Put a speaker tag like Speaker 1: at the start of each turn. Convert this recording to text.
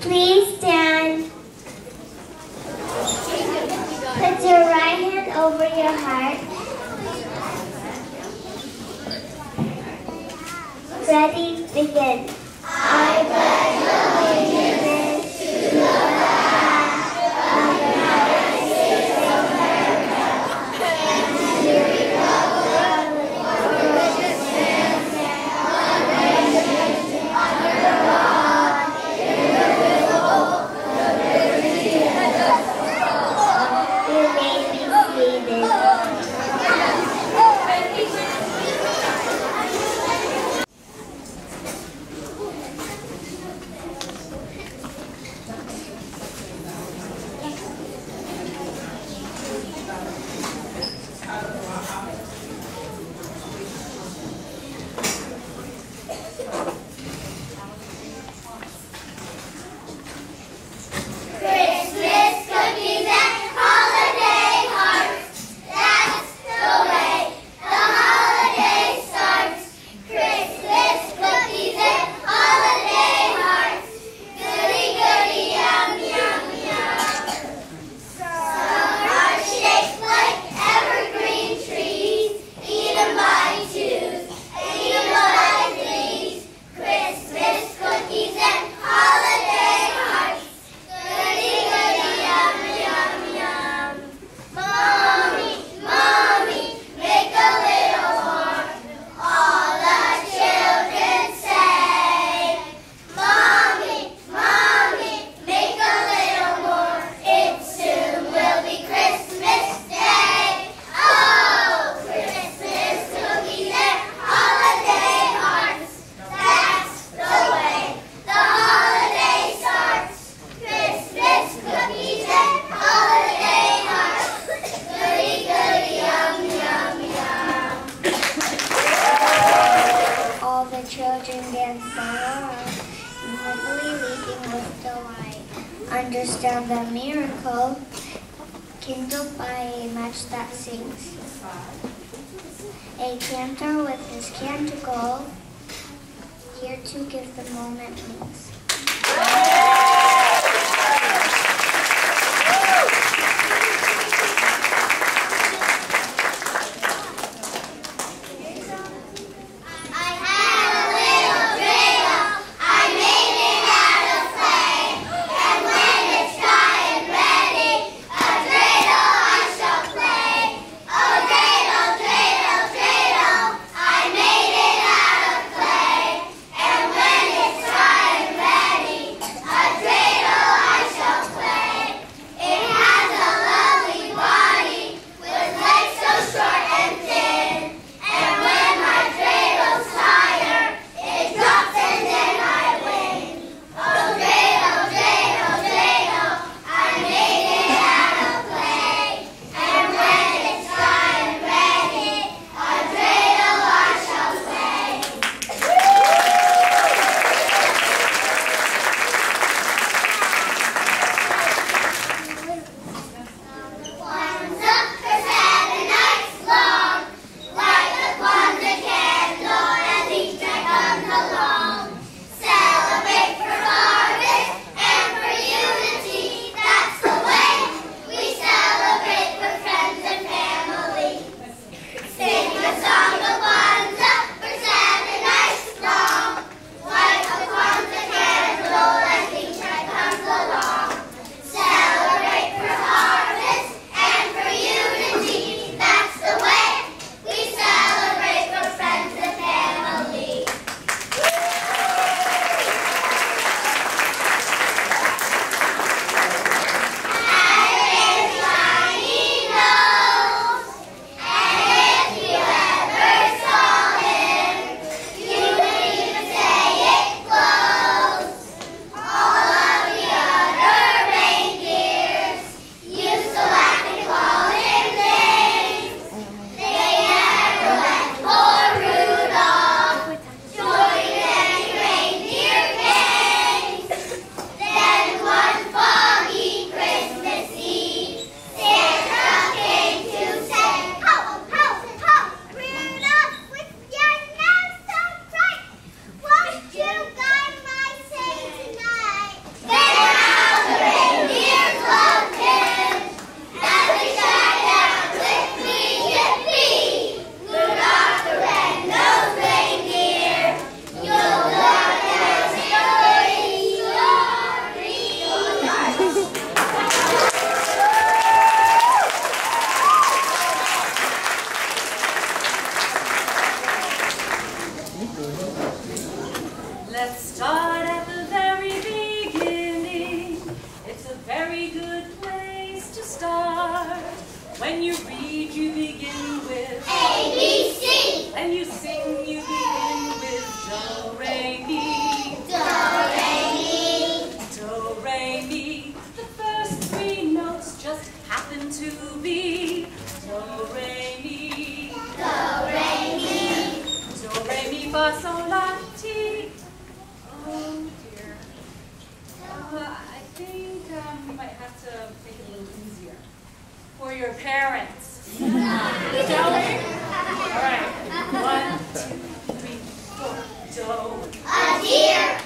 Speaker 1: Please stand. Put your right hand over your heart. Ready, begin. I pledge. understand the miracle kindled by a match that sings. A cantor with his canticle, here to give the moment.
Speaker 2: Let's start at the very beginning. It's a very good place to start. When you read, you begin with
Speaker 1: A, B, C.
Speaker 2: When you sing, you begin with do, re, mi.
Speaker 1: Do, re, mi.
Speaker 2: Do, re, mi. The first three notes just happen to be do, re, mi.
Speaker 1: Do, re, mi.
Speaker 2: Do, re, mi, fa, sol, la. Oh dear. Uh, I think um, we might have to make it a little easier for your parents. Shall we? All right. One, two, three, four.
Speaker 1: A deer,